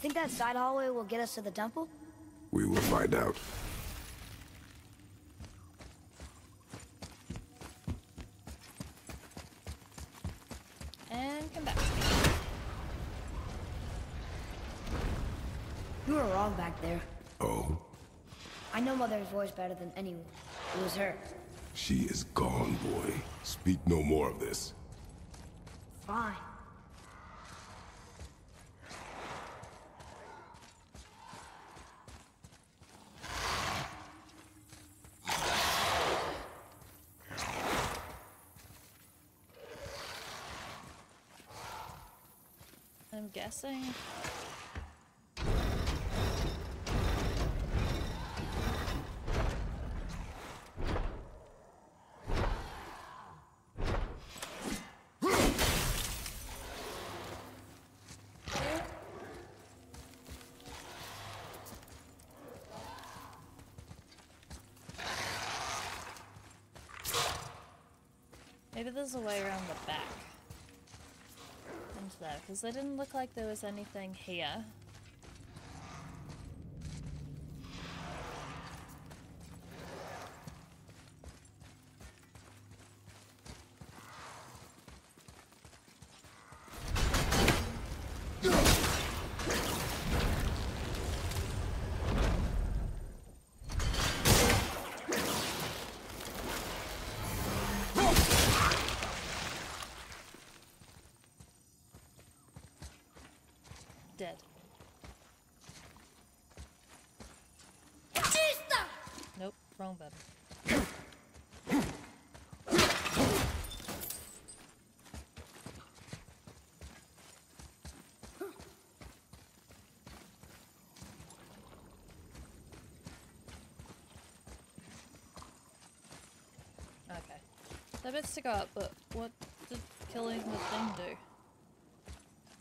Think that side hallway will get us to the temple? We will find out. And come back. You were wrong back there. Oh, I know Mother's voice better than anyone. It was her. she is gone, boy. Speak no more of this. Fine. I'm. Maybe there's a way around the back there, because it didn't look like there was anything here. Wrong. Okay. That bit's to go up, but what did killing the thing do?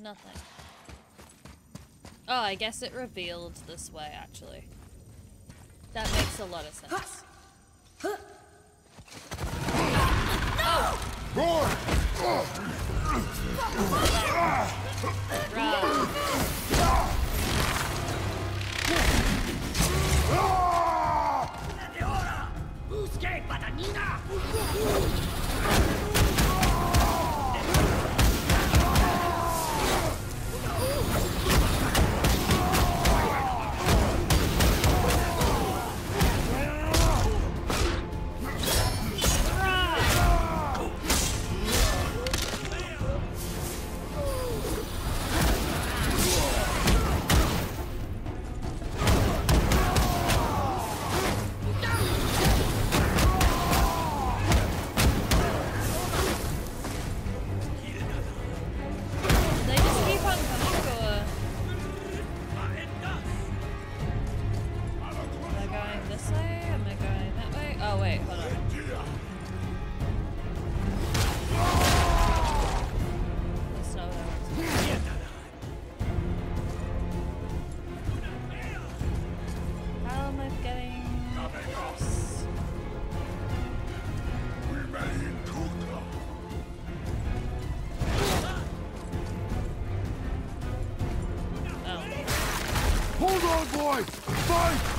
Nothing. Oh, I guess it revealed this way, actually. That makes a lot of sense. Right. They boy! Fight!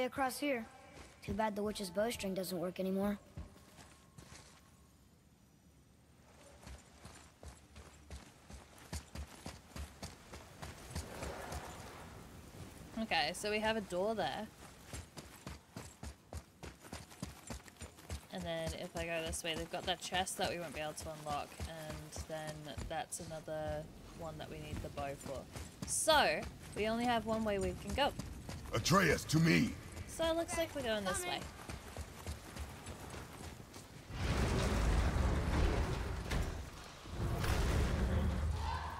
Way across here. Too bad the witch's bowstring doesn't work anymore. Okay, so we have a door there. And then if I go this way, they've got that chest that we won't be able to unlock, and then that's another one that we need the bow for. So, we only have one way we can go. Atreus, to me! So it looks like we're going this way.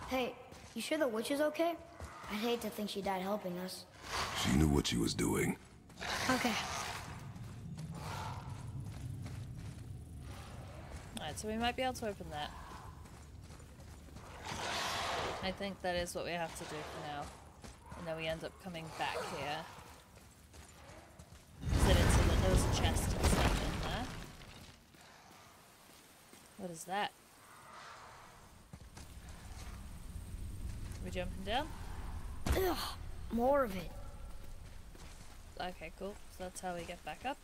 Hey, you sure the witch is okay? I'd hate to think she died helping us. She knew what she was doing. Okay. Alright, so we might be able to open that. I think that is what we have to do for now. And then we end up coming back here. Because I didn't see that there was a chest and stuff in there. What is that? Are we jumping down? Ugh, more of it. Okay, cool. So that's how we get back up.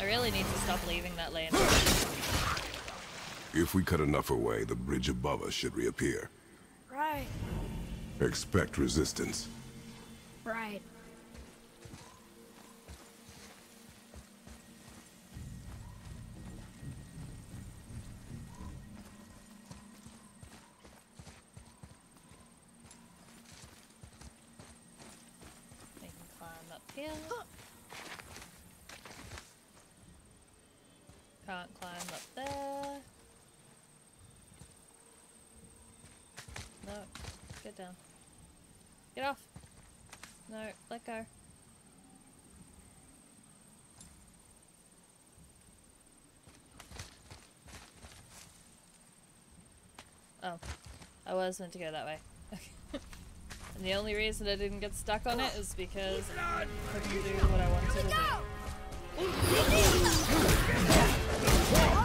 I really need to stop leaving that lane. If we cut enough away, the bridge above us should reappear. Right, Expect resistance. right. We can climb up here. Can't climb up there. No, get down. Get off. No, let go. Oh, I was meant to go that way. and the only reason I didn't get stuck on it is because I couldn't do what I wanted to do.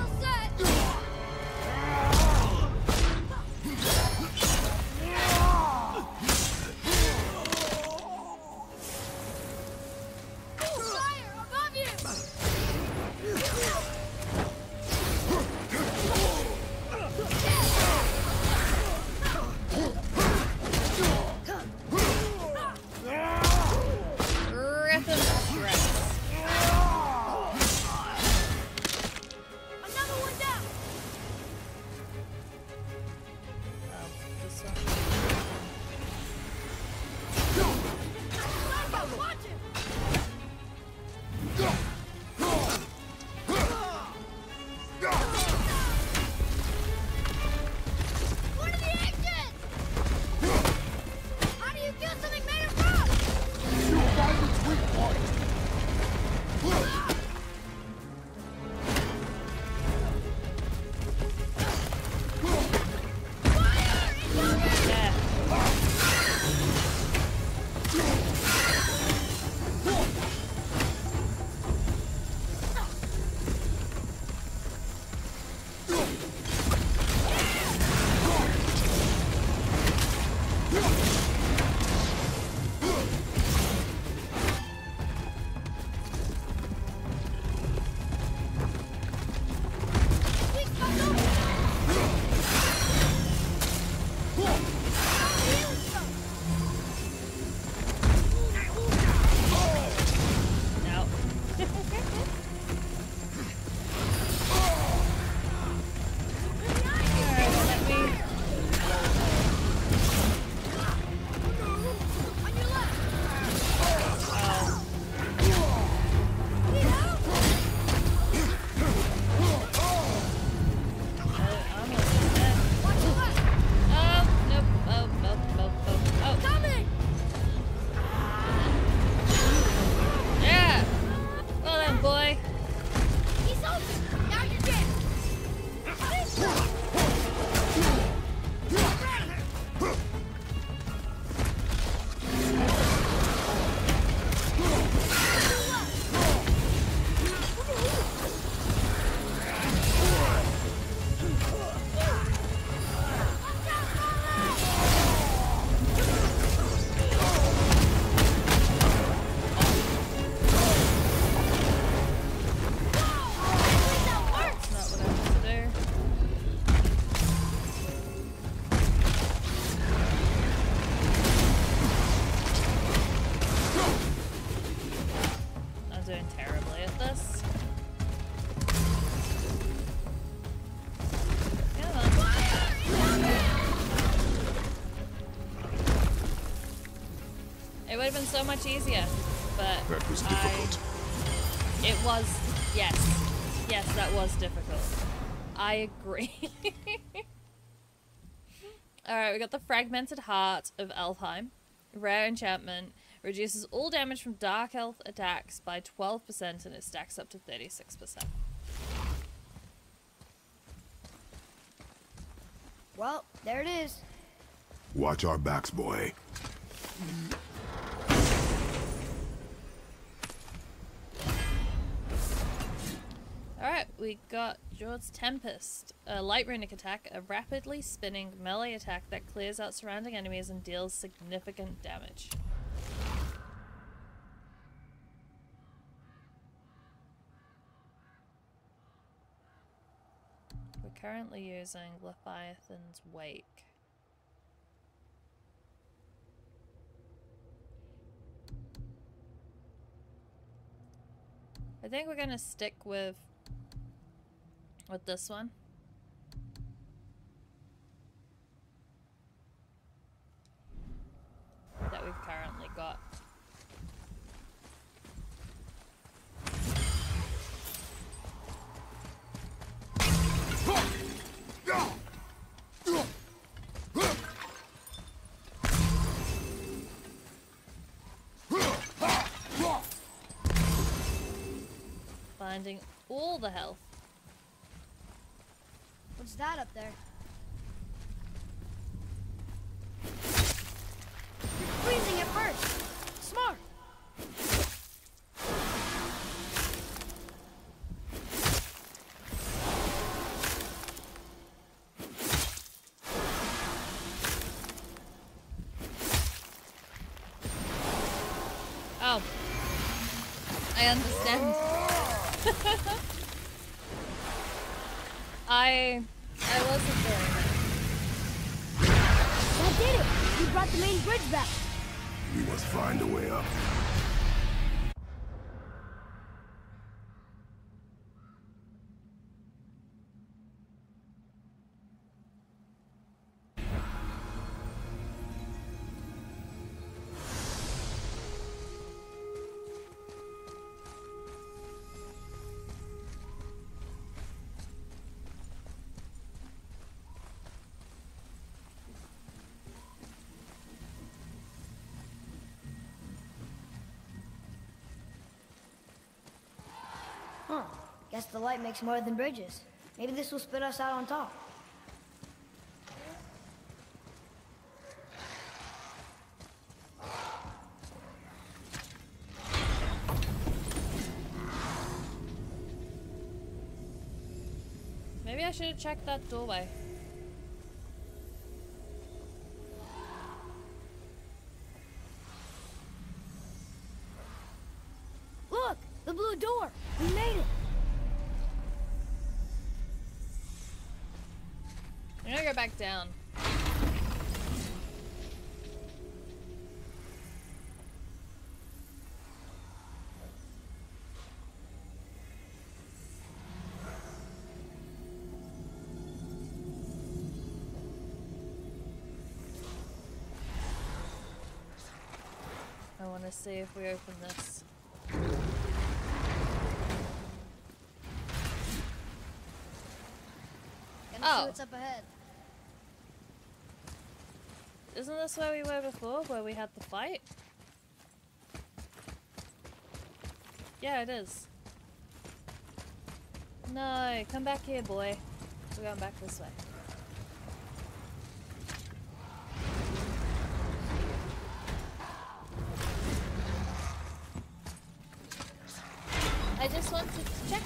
Have been so much easier, but That was I- difficult. it was, yes, yes, that was difficult. I agree. Alright, we got the Fragmented Heart of Alfheim. Rare enchantment. Reduces all damage from Dark Elf attacks by 12% and it stacks up to 36%. Well, there it is. Watch our backs, boy. Mm-hmm. We got Jord's Tempest, a light runic attack, a rapidly spinning melee attack that clears out surrounding enemies and deals significant damage. We're currently using Leviathan's Wake. I think we're gonna stick with with this one. That we've currently got. Finding all the health. That up there? Freezing at first. Smart. Oh. I understand. I I wasn't doing it. That did it. You brought the main bridge back. We must find a way up. Huh. Guess the light makes more than bridges. Maybe this will spit us out on top. Maybe I should have checked that doorway. Blue door! We made it! I'm gonna go back down. I want to see if we open this. Gonna What's up ahead. Isn't this where we were before, where we had the fight? Yeah, it is. No, come back here, boy. We're going back this way. I just wanted to check.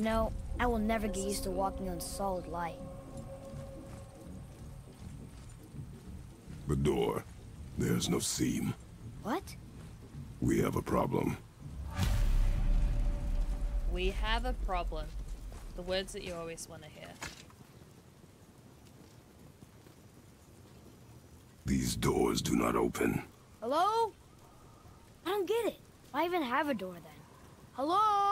You know, I will never get used to walking on solid light. The door. There's no seam. What? We have a problem. We have a problem. The words that you always want to hear. These doors do not open. Hello? I don't get it. Why even have a door then? Hello?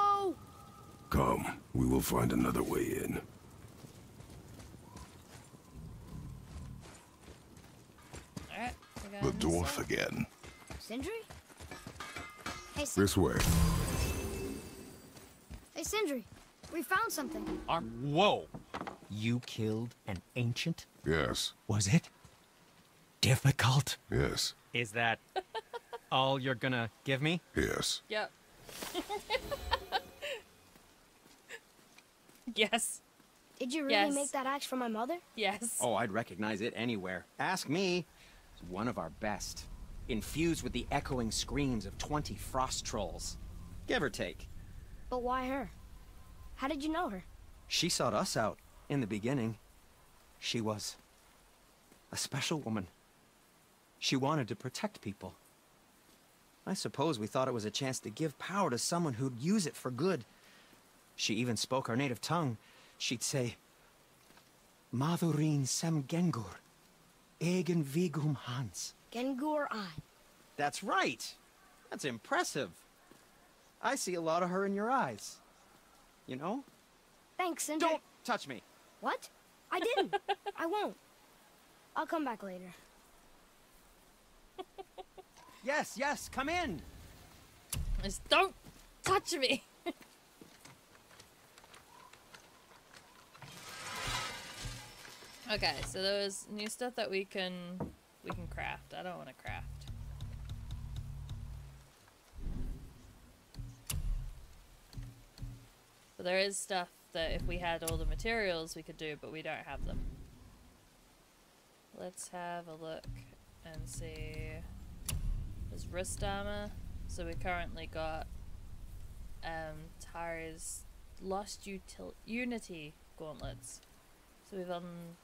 Come, we will find another way in. Alright, The dwarf way. again. Sindri? Hey, Sin- This way. hey, Sindri. We found something. Ar- Whoa! You killed an ancient? Yes, Was it difficult? yes, Is that all you're gonna give me? yes. Yep. yes. Did you really Yes. make that axe for my mother? Yes. Oh, I'd recognize it anywhere. Ask me. It's one of our best. Infused with the echoing screams of 20 frost trolls. Give or take. But why her? How did you know her? She sought us out in the beginning. She was a special woman. She wanted to protect people. I suppose we thought it was a chance to give power to someone who'd use it for good. She even spoke our native tongue. She'd say, Madurin sem gengur, egen vigum hans. Gengur I. That's right. That's impressive. I see a lot of her in your eyes. You know? Thanks, Sindri. Don't touch me. What? I didn't. I won't. I'll come back later. Yes, yes, come in. Just don't touch me. Okay, so there's new stuff that we can we can craft. I don't want to craft. But there is stuff that if we had all the materials we could do, but we don't have them. Let's have a look and see. There's wrist armor. So we currently got um Lost Util- Unity gauntlets. So we've um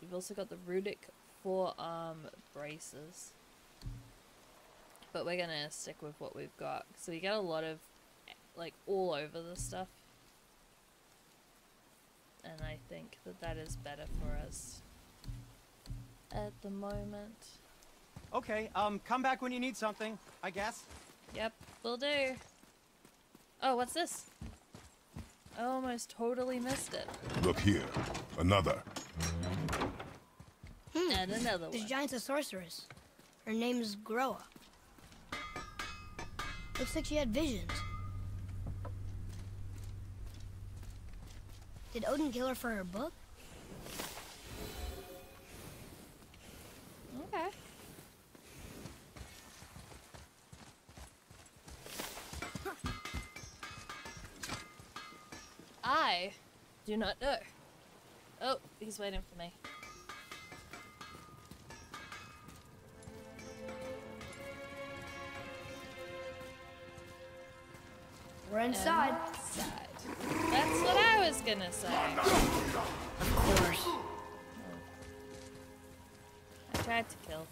we've also got the Rudic forearm braces. But we're gonna stick with what we've got. So we get a lot of like all over the stuff. And I think that that is better for us at the moment. Okay, um, come back when you need something, I guess. Yep, will do. Oh, what's this? I almost totally missed it. Look here. Another. And another This one. giant's a sorceress. Her name is Groa. Looks like she had visions. Did Odin kill her for her book? Okay. I do not know. Oh, he's waiting for me. We're inside. Inside. That's what I was gonna say. Of course. I tried to kill.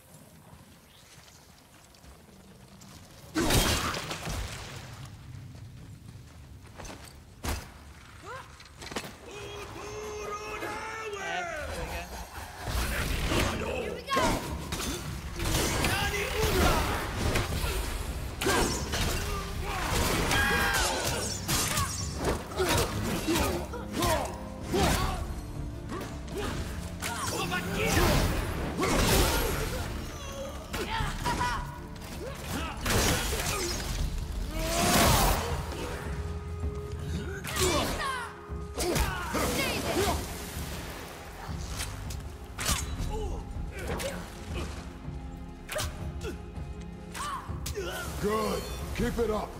Keep it up.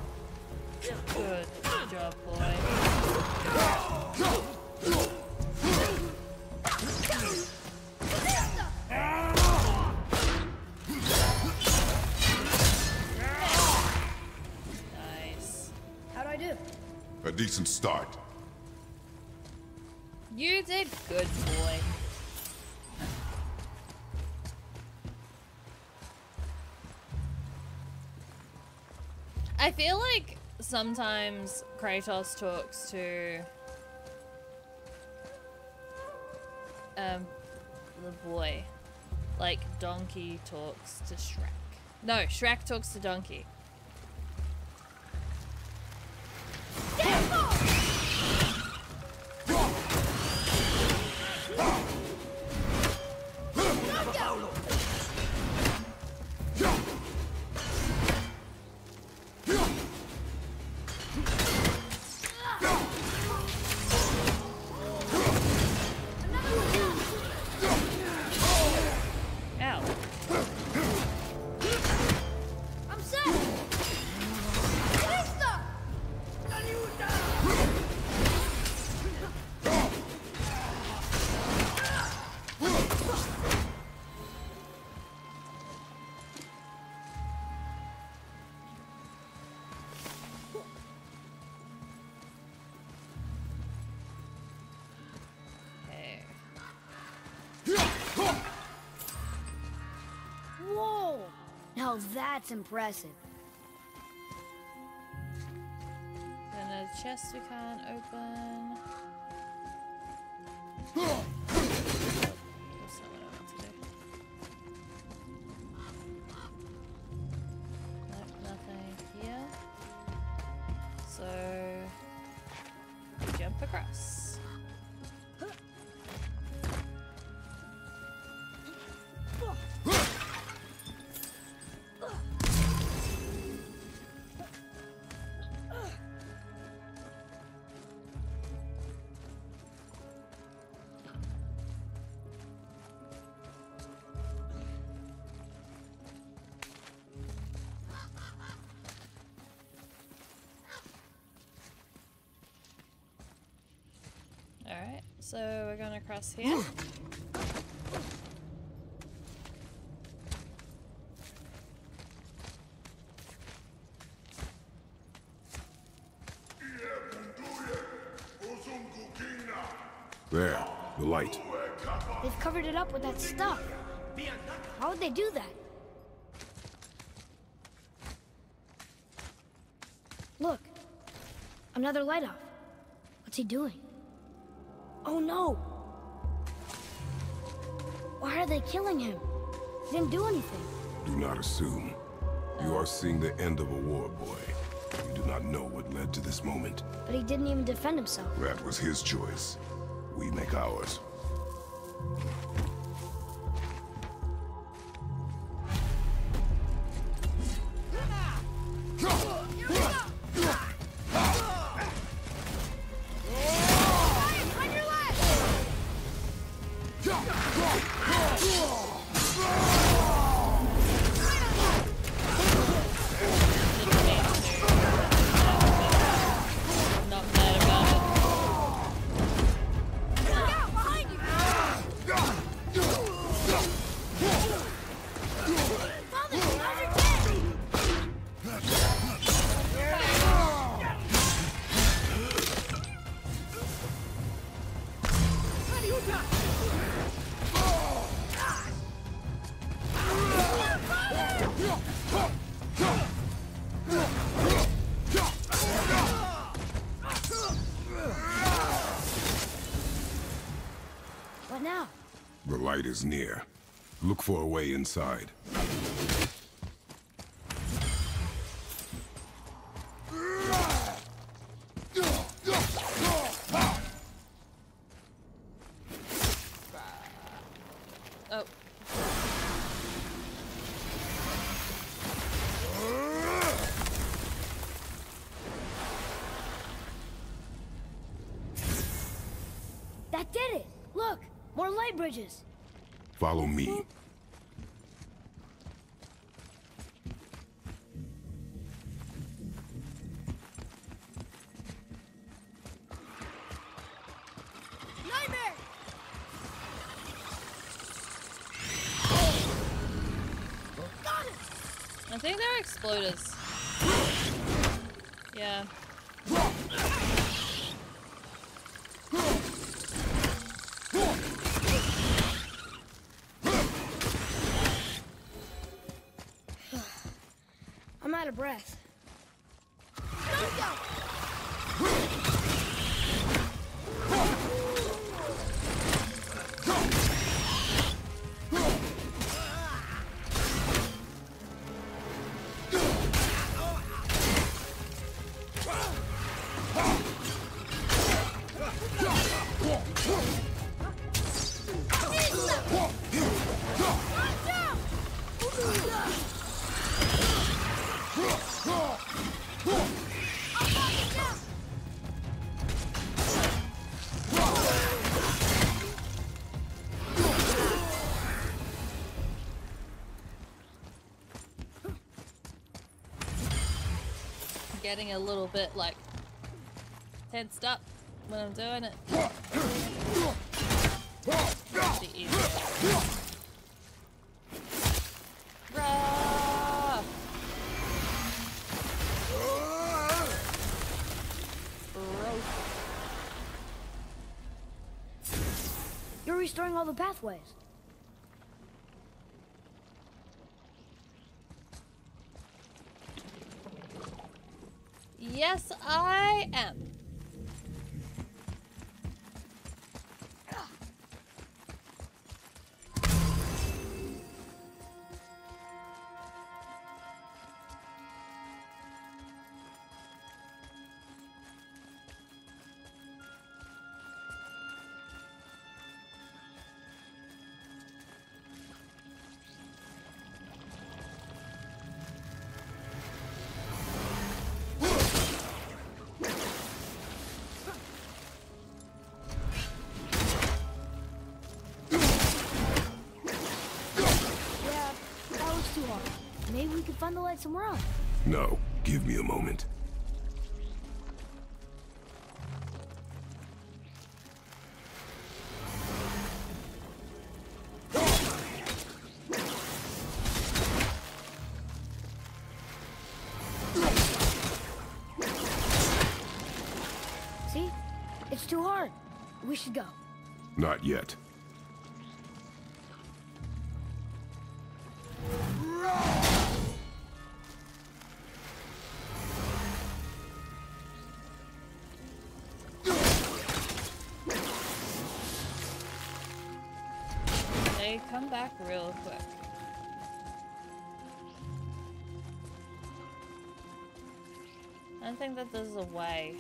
Good job, boy. Nice. How'd I do? A decent start. You did good, boy. I feel like sometimes Kratos talks to um the boy. Like Donkey talks to Shrek. No, Shrek talks to Donkey. Now that's impressive. Then a chest we can't open. So we're going across here. There, the light. They've covered it up with that stuff. How would they do that? Look. Another light off. What's he doing? Oh no! Why are they killing him? He didn't do anything. Do not assume. You are seeing the end of a war, boy. You do not know what led to this moment. But he didn't even defend himself. That was his choice. We make ours. Is near. Look for a way inside. Think they're exploders. Yeah. I'm out of breath. Getting a little bit like tensed up when I'm doing it. You're restoring all the pathways. Yes, I am. Find the light somewhere else. No, give me a moment. See? It's too hard. We should go. Not yet. Think that there's a way.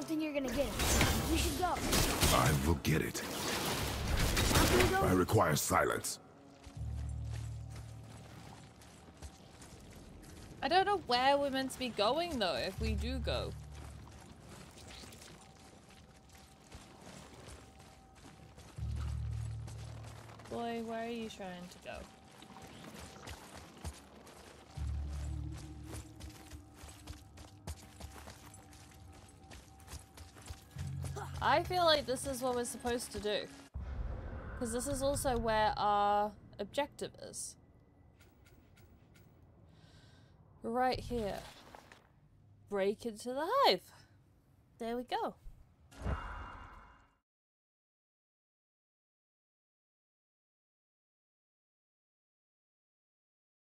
Don't think you're gonna get it. We should go. I will get it. Go, I require silence. I don't know where we're meant to be going though, if we do go. Boy, where are you trying to go? I feel like this is what we're supposed to do. Because this is also where our objective is. Right here. Break into the hive. There we go.